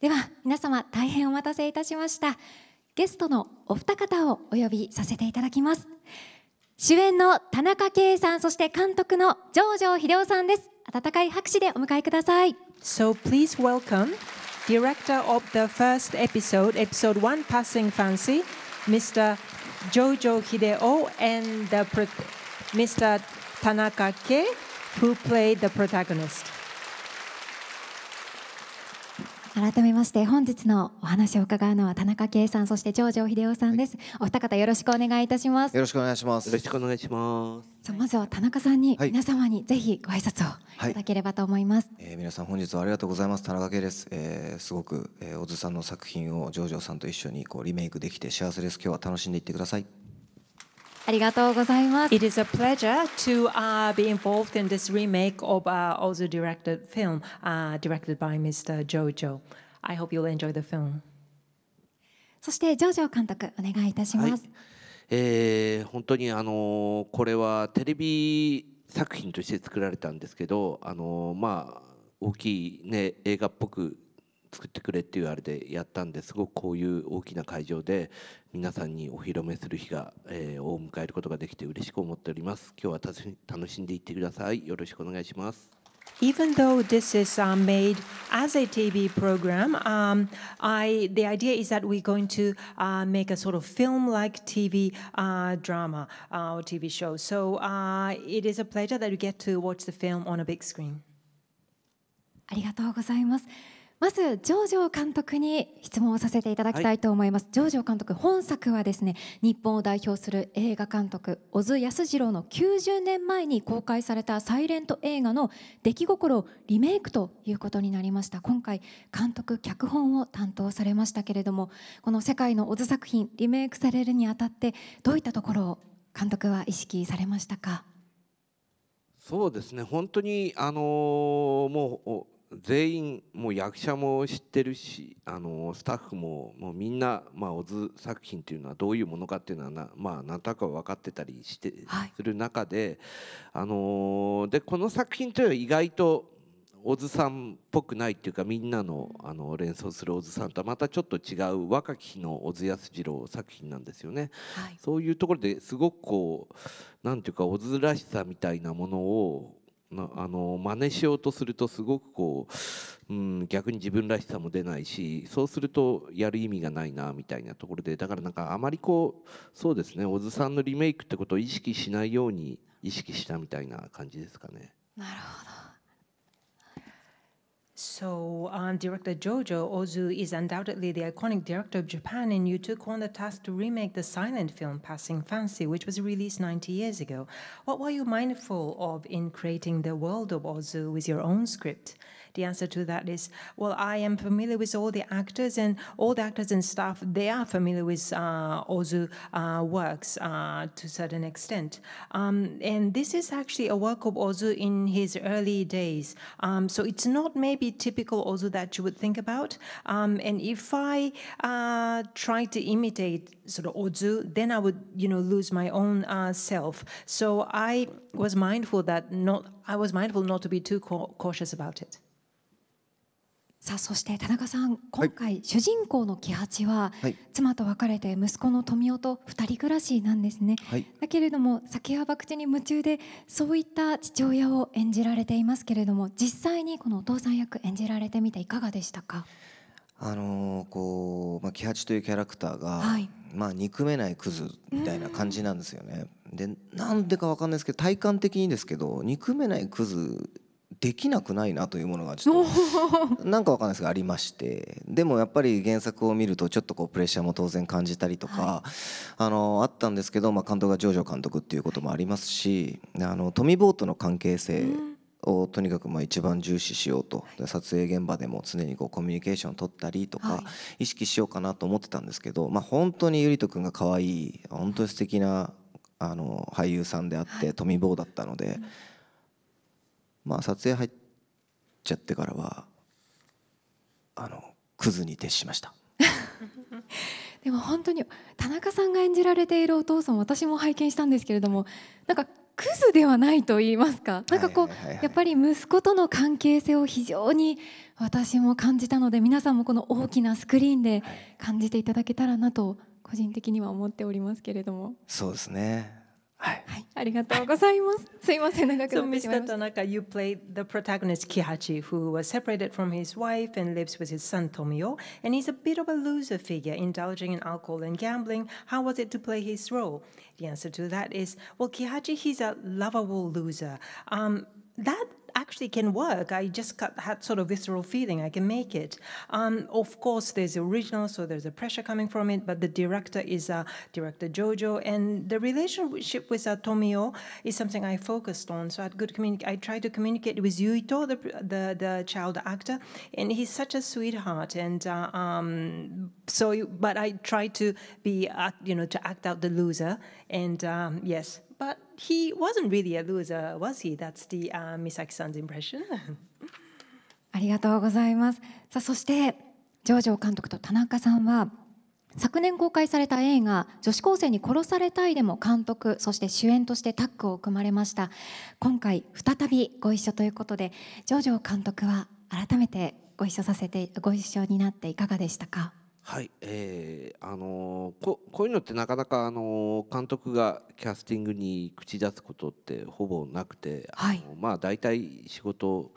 では皆様大変お待たせいたしましたゲストのお二方をお呼びさせていただきます主演の田中圭さんそして監督の上条秀夫さんです温かい拍手でお迎えください So please welcome director of the first episode, episode one, Passing Fancy, Mr. Jojo Hideo and the Mr. Tanaka Ke, who played the protagonist. 改めまして本日のお話を伺うのは田中圭さんそして上条秀夫さんです。お二方よろしくお願いいたします。よろしくお願いします。よろしくお願いします。さあまずは田中さんにはい皆様にぜひご挨拶をいただければと思います、えー皆さん本日はありがとうございます。田中圭です、えーすごく、えー、小津さんの作品をジョージョさんと一緒にこうリメイクできて幸せです。今日は楽しんでいってくださいありがとうございます It is a pleasure to uh, be involved in this remake of uh, also directed film uh, directed by Mr. Jojo. I hope you'll enjoy the film. そして上条監督お願いいたします、はいえー本当にあのーこれはテレビ作品として作られたんですけど、あのーまあ大きいね映画っぽく作ってくれっていうあれでやったんですごくこういう大きな会場で皆さんにお披露目する日が、えーを迎えることができて嬉しく思っております。今日はたし楽しんでいってください。よろしくお願いします。Even though this is uh, made as a TV program, um, I, the idea is that we're going to uh, make a sort of film-like TV uh, drama uh, or TV show. So uh, it is a pleasure that you get to watch the film on a big screen. ありがとうございます。まず上条監督に質問をさせていただきたいと思います。上条監督、本作はですね、日本を代表する映画監督小津安二郎の90年前に公開されたサイレント映画の出来心をリメイクということになりました。今回監督脚本を担当されましたけれども、この世界の小津作品リメイクされるにあたってどういったところを監督は意識されましたか？そうですね本当にあのーもうお全員もう役者も知ってるし、あのースタッフももうみんな、まあ、小津作品っていうのはどういうものかっていうのはな,、まあ、なんとなくは分かってたりして、はいする中で,、あのーでこの作品というのは意外と小津さんっぽくないっていうかみんなのあの連想する小津さんとはまたちょっと違う若き日の小津安二郎作品なんですよね。はい。そういうところですごくこうなんていうか小津らしさみたいなものをなあの真似しようとするとすごくこう、うん、逆に自分らしさも出ないしそうするとやる意味がないなみたいなところでだからなんかあまりこうそうですね小津さんのリメイクってことを意識しないように意識したみたいな感じですかね。なるほど。So, um, director Jojo Ozu is undoubtedly the iconic director of Japan, and you took on the task to remake the silent film Passing Fancy, which was released 90 years ago. What were you mindful of in creating the world of Ozu with your own script? The answer to that is well, I am familiar with all the actors, and all the actors and staff, they are familiar with uh, Ozu uh, works uh, to a certain extent. Um, and this is actually a work of Ozu in his early days. Um, so it's not maybe typical Ozu that you would think about. Um, and if I uh, try to imitate sort of Ozu, then I would, you know, lose my own uh, self. So I was mindful that not, I was mindful not to be too cautious about it. さあそして田中さん今回、主人公の木八は、はい。妻と別れて息子の富夫と二人暮らしなんですね、はい。だけれども酒や博打に夢中でそういった父親を演じられていますけれども実際にこのお父さん役演じられてみていかがでしたか？あのーこう、まあ、木八というキャラクターが、はい。まあ、憎めないクズみたいな感じなんですよね。でなんでかわかんないですけど体感的にですけど憎めないクズできなくないなというものがちょっと なんかわかんないですけどありましてでもやっぱり原作を見るとちょっとこうプレッシャーも当然感じたりとか、あのあったんですけど、まあ、監督がジョージョ監督っていうこともありますしあのトミボートの関係性をとにかくまあ一番重視しようと。で撮影現場でも常にこうコミュニケーションを取ったりとか、はい。意識しようかなと思ってたんですけど、まあ、本当にゆりとくんが可愛い本当に素敵なあな俳優さんであって、トミボーだったので、まあ撮影入っちゃってからはあのクズに徹しました。でも本当に田中さんが演じられているお父さん私も拝見したんですけれどもなんかクズではないと言いますか。なんかこうやっぱり息子との関係性を非常に私も感じたので皆さんもこの大きなスクリーンで感じていただけたらなと個人的には思っておりますけれども。そうですねはいはいありがとうございますすいません長く So, なってしまい Mr. ました Tanaka, you played the protagonist Kihachi, who was separated from his wife and lives with his son Tomio, and he's a bit of a loser figure, indulging in alcohol and gambling. How was it to play his role? The answer to that is, well, Kihachi, he's a lovable loser. Um, that actually can work. I just got, had sort of visceral feeling I can make it. Um, of course, there's the original, so there's a pressure coming from it. But the director is uh, director Jojo, and the relationship with uh, Tomio is something I focused on. So I had good communic- I tried to communicate with Yuito, the, the the child actor, and he's such a sweetheart. And uh, um, so, but I tried to be, uh, you know, to act out the loser. And um, yes. He wasn't really a loser, was he? That's the uh, Misaki-san's impression. ありがとうございますさあそして上条監督と田中さんは昨年公開された映画「女子高生に殺されたい」でも監督そして主演としてタッグを組まれました今回再びご一緒ということで上条監督は改めてご一緒させてご一緒になっていかがでしたか？はい、えーあのーここういうのってなかなか、あのー監督がキャスティングに口出すことってほぼなくて、はい。あのまあ大体仕事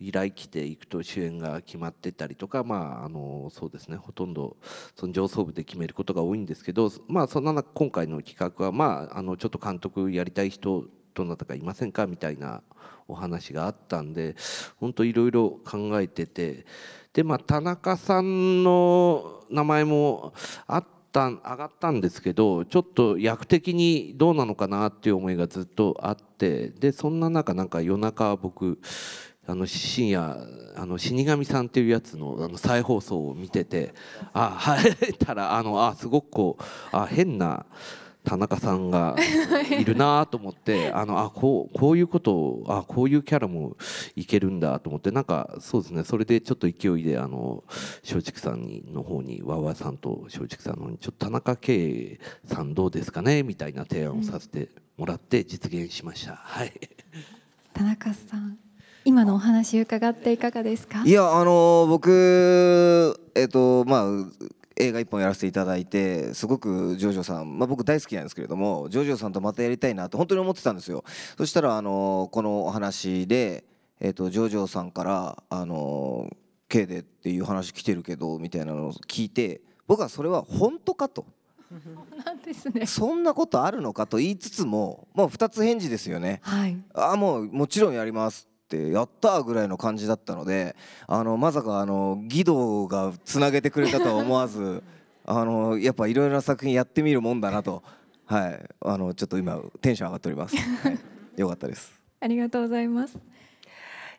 依頼来ていくと主演が決まってたりとか、まああのーそうですねほとんどその上層部で決めることが多いんですけど、まあそんな中今回の企画は、まあ、あのちょっと監督やりたい人どなたかいませんか？みたいなお話があったんで本当いろいろ考えててでまあ田中さんの名前もあった上がったんですけどちょっと役的にどうなのかなっていう思いがずっとあってでそんな中なんか夜中僕あの深夜あの死神さんっていうやつのあの再放送を見ててあはい たらあのあすごくこうあ変な田中さんがい。るなと思って あのあこうこういうことをあこういうキャラもいけるんだと思ってなんかそうですねそれでちょっと勢いであの松竹さんにの方にわわさんと松竹さんの方にちょっと田中圭さんどうですかねみたいな提案をさせてもらって実現しました。はい。田中さん今のお話伺っていかがですか？いやあの僕えっ、とまあ映画一本やらせていただいてすごくジョジョさん、まあ、僕大好きなんですけれどもジョジョさんとまたやりたいなと本当に思ってたんですよ。そしたらあのこのお話で、えっとジョジョさんからあの K でっていう話来てるけどみたいなのを聞いて僕はそれは本当かと。なんですね。そんなことあるのかと言いつつももう2つ返事ですよね。はい。ああもうもちろんやりますってやったーぐらいの感じだったのであのまさかあの義堂がつなげてくれたとは思わず あのやっぱいろいろな作品やってみるもんだなと。はい。あのちょっと今テンション上がっております、はい、よかったです。ありがとうございます。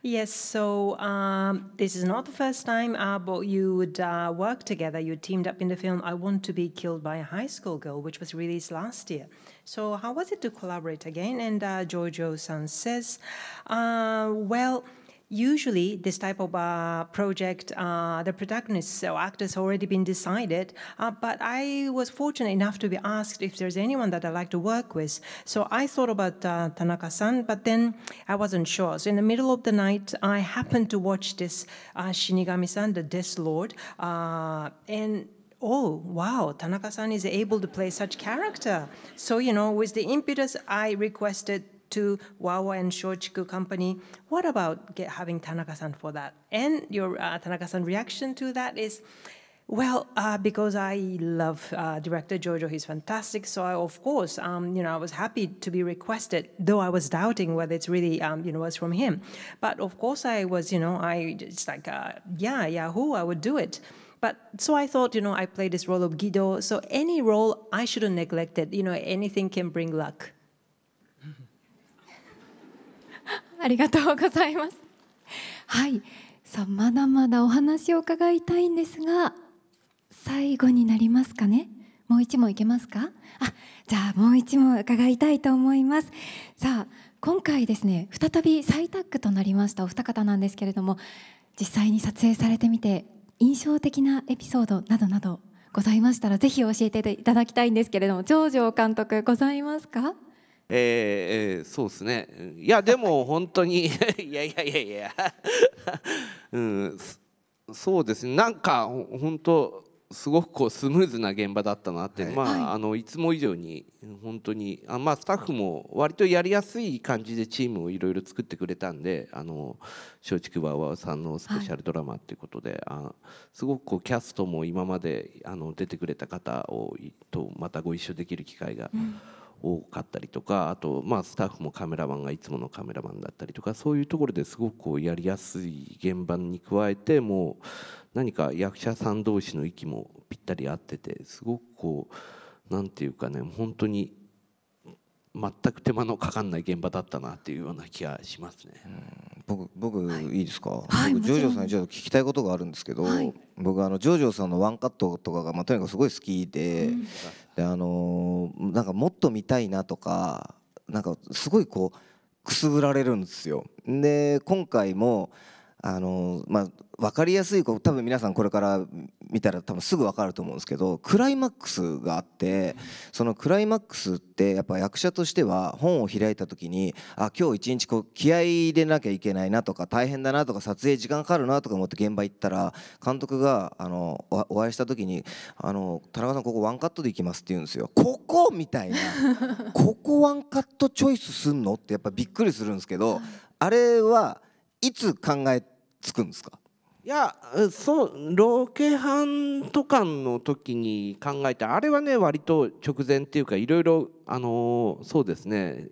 Yes, so um, this is not the first time uh, but you would uh, work together. You teamed up in the film I Want to Be Killed by a High School Girl, which was released last year. So, how was it to collaborate again? And uh, san says, uh, well, usually this type of uh, project, uh, the protagonists or actors already been decided. Uh, but I was fortunate enough to be asked if there's anyone that I'd like to work with. So I thought about uh, Tanaka-san, but then I wasn't sure. So in the middle of the night, I happened to watch this uh, Shinigami-san, the Death Lord, uh, and oh wow tanaka-san is able to play such character so you know with the impetus i requested to wawa and shochiku company what about get, having tanaka-san for that and your uh, tanaka-san reaction to that is well, uh, because I love uh, director Jojo, he's fantastic. So I, of course, um, you know, I was happy to be requested, though I was doubting whether it's really, um, you know, was from him. But of course, I was, you know, I it's like, uh, yeah, Yahoo, I would do it. But so I thought, you know, I play this role of Guido. So any role I shouldn't neglect it. You know, anything can bring luck. ありがとうございます。はい、さあまだまだお話を伺いたいんですが、最後になりますかね？もう一問いけますか？あ、じゃあもう一問伺いたいと思います。さあ今回ですね、再び再タッグとなりましたお二方なんですけれども、実際に撮影されてみて印象的なエピソードなどなどございましたらぜひ教えていただきたいんですけれども上条監督ございますか？えーえーそうですね。いや でも本当に いやいやいやいや。うんそそうですね。なんかほ本当すごくこうスムーズな現場だったなって、はい。まあ、はい。あのいつも以上に本当にあまあスタッフも割とやりやすい感じでチームをいろいろ作ってくれたんであの松竹馬場さんのスペシャルドラマっていうことで、あすごくこうキャストも今まであの出てくれた方をいとまたご一緒できる機会が多かったりとかあとまあスタッフもカメラマンがいつものカメラマンだったりとかそういうところですごくこうやりやすい現場に加えてもう何か役者さん同士の息もぴったり合っててすごくこう何て言うかね本当に全く手間のかかんない現場だったなっていうような気がしますね。僕僕い。いですか、はい僕ジョージョさんにちょっと聞きたいことがあるんですけど、はい。僕あのジョージョさんのワンカットとかが、まあ、とにかくすごい好きで,、であのーなんかもっと見たいなとかなんかすごいこうくすぐられるんですよ。で今回もあのーまあ分かりやすいこう多分皆さんこれから見たら多分すぐ分かると思うんですけどクライマックスがあってそのクライマックスってやっぱ役者としては本を開いた時にあ今日一日こう気合い入れなきゃいけないなとか大変だなとか撮影時間かかるなとか思って現場行ったら監督があのおお会いした時に「あの田中さんここワンカットでいきます」って言うんですよ。ここみたいな ここワンカットチョイスすんの？ってやっぱびっくりするんですけどあれはいつ考えつくんですか？いやそうロケハンとかの時に考えたあれはね割と直前っていうかいろいろあのそうですね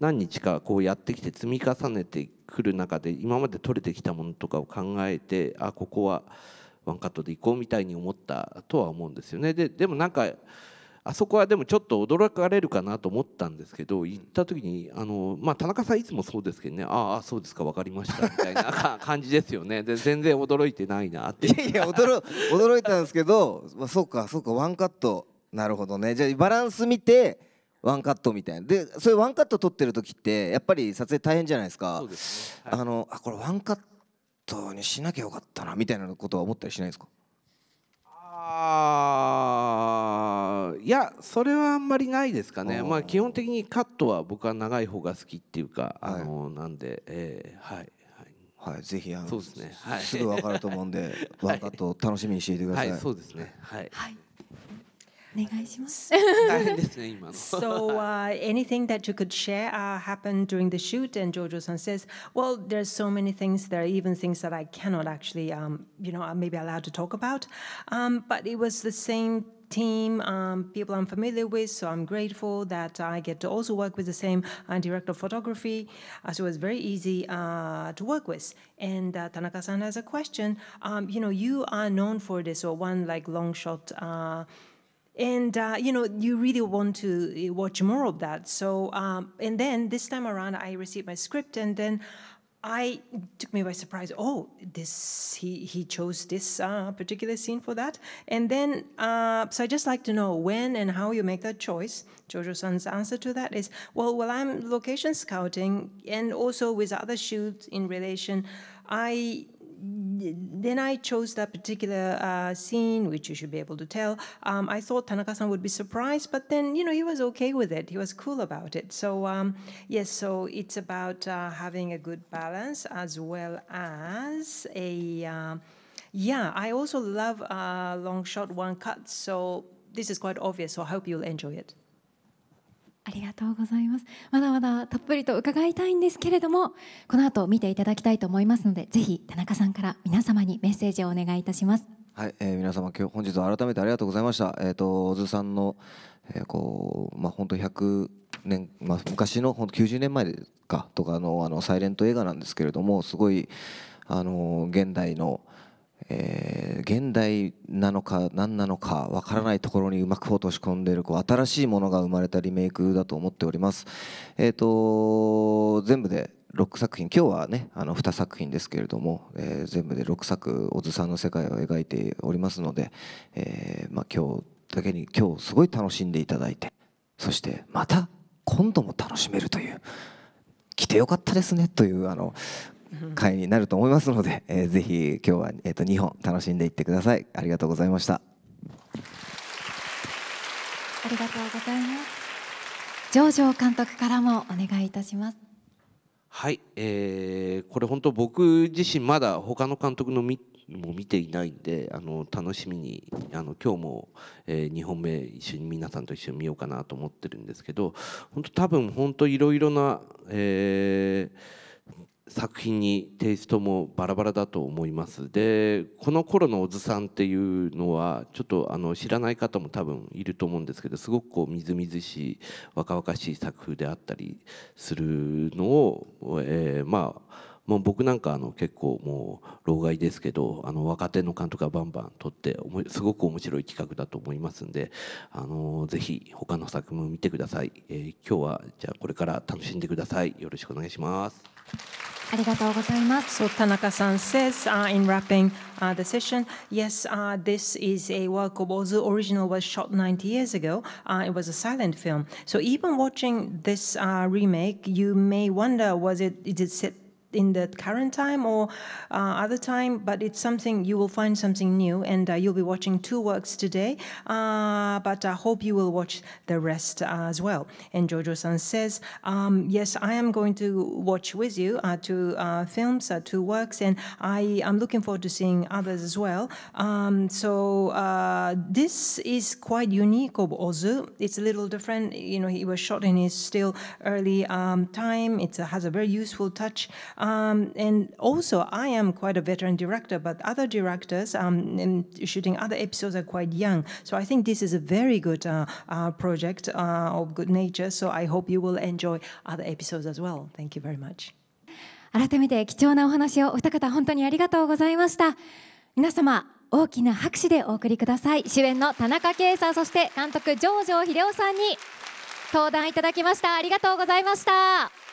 何日かこうやってきて積み重ねてくる中で今まで取れてきたものとかを考えてあここはワンカットでいこうみたいに思ったとは思うんですよね。ででもなんかあそこはでもちょっと驚かれるかなと思ったんですけど行った時にあの、まあ、田中さんいつもそうですけどねああそうですか分かりましたみたいな か感じですよね。で全然驚いてないなって。いやいや驚驚いたんですけど、まあ、そうかそうかワンカットなるほどね。じゃあバランス見てワンカットみたいな。でそういうワンカット撮ってる時ってやっぱり撮影大変じゃないですか。そうですね、はい。あのあこれワンカットにしなきゃよかったなみたいなことは思ったりしないですか？あーいやそれはあんまりないですかねまあ基本的にカットは僕は長い方が好きっていうか、はいあのなんで、えーはいはいぜひあのそうですねはいすぐ分かると思うんでワンカットを楽しみにしていてください、はい、はい、そうですねはいはいお願いします大変ですね今の So, uh, anything that you could share uh, happened during the shoot? And Jojo-san says, "Well, there's so many things. There are even things that I cannot actually, um, you know, uh, maybe allowed to talk about. Um, but it was the same." Team, um, people I'm familiar with, so I'm grateful that I get to also work with the same uh, director of photography. Uh, so it was very easy uh, to work with. And uh, Tanaka-san has a question. Um, you know, you are known for this, or one like long shot. Uh, and uh, you know you really want to uh, watch more of that so um, and then this time around i received my script and then i took me by surprise oh this he he chose this uh, particular scene for that. And then uh, so i just like to know when and how you make that choice. Jojo-san's answer to that is well while i'm location scouting and also with other shoots in relation i then I chose that particular uh, scene, which you should be able to tell. Um, I thought Tanaka-san would be surprised, but then you know he was okay with it. He was cool about it. So um, yes, so it's about uh, having a good balance as well as a uh, yeah. I also love uh, long shot one cut, so this is quite obvious. So I hope you'll enjoy it. ありがとうございますまだまだたっぷりと伺いたいんですけれどもこの後見ていただきたいと思いますのでぜひ田中さんから皆様にメッセージをお願いいたしますはい、えー皆様今日本日は改めてありがとうございました。えっ、と小津さんの、えーこうまあ本当100年まあ昔の本当90年前かとかのあのサイレント映画なんですけれどもすごいあの現代の、えー現代なのか何なのかわからないところにうまく落とし込んでいるこう新しいものが生まれたリメイクだと思っております。えっ、と全部で6作品今日はねあの2作品ですけれども、えー全部で6作小津さんの世界を描いておりますので、えーまあ、今日だけに今日すごい楽しんでいただいてそしてまた今度も楽しめるという来てよかったですねというあの回になると思いますので、えーぜひ今日は、えー、と2本楽しんでいってください。ありがとうございました。ありがとうございます。上場監督からもお願いいたします。はい、えーこれ本当僕自身まだ他の監督のみも見ていないんであの楽しみにあの今日も、え2本目一緒に皆さんと一緒に見ようかなと思ってるんですけど本当多分本当いろいろな、えー作品にテイストもバラバラだと思います。でこの頃の小津さんっていうのはちょっとあの知らない方も多分いると思うんですけどすごくこうみずみずしい若々しい作風であったりするのを、えーまあもう僕なんかあの結構もう老害ですけどあの若手の監督がバンバン撮っておもすごく面白い企画だと思いますんであのぜひ他の作品も見てください、えー今日はじゃあこれから楽しんでください。よろしくお願いします。ありがとうございます So Tanaka-san says uh, in wrapping uh, the session, yes, uh, this is a work of Ozu. Original was shot 90 years ago. Uh, it was a silent film. So even watching this uh, remake, you may wonder, was it is it set in the current time or uh, other time? But it's something you will find something new, and uh, you'll be watching two works today. Uh, but I hope you will watch the rest uh, as well. And Jojo-san says, um, yes, I am going to watch with you uh, two uh, films, two works, and I am looking forward to seeing others as well. Um, so this is quite unique of Ozu. It's a little different. You know, he was shot in his still early um, time. It has a very useful touch. Um, and also, I am quite a veteran director, but other directors um, in shooting other episodes are quite young. So I think this is a very good uh, uh, project uh, of good nature. So I hope you will enjoy other episodes as well. Thank you very much. 改めて貴重なお話をお二方本当にありがとうございました皆様大きな拍手でお送りください主演の田中圭さんそして監督上條秀夫さんに登壇いただきましたありがとうございました